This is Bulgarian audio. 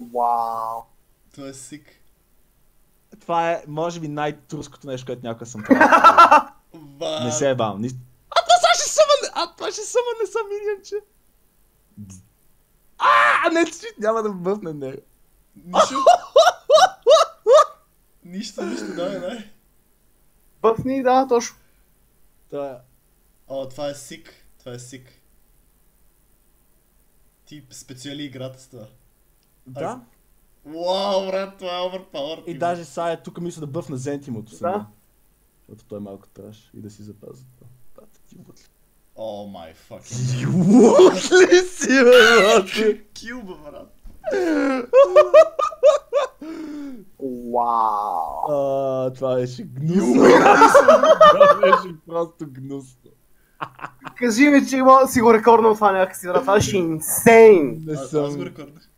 Вау. Това е сик. Това е, може би, най-труското нещо, което някога съм правил. Не се е бавам. Ни... А това сега ще съмъне! А това ще съмъне са миньонче! А, не, че няма да бъвне него. Нищо. Нищо, нищо, давай, давай. Бъфни, да, точно. Това е... О, това е сик. Това е сик. Ти специали играта с това. Да. Вау, брат, това е overpowered. И даже сега е тук мисля да бъвна Зентимото съм. Да. Защото той е малко траш и да си запазя това. Бате, ти лут ли? О май fucking. Ти лут ли си, бе, бате? Кюба, брат. Вау. А, това беше гнусно. това беше просто гнусно. Кажи ми, че има да си го рекорднал това някакси, брат. Това беше инсейн. Не А- Аз съм... го рекорднах.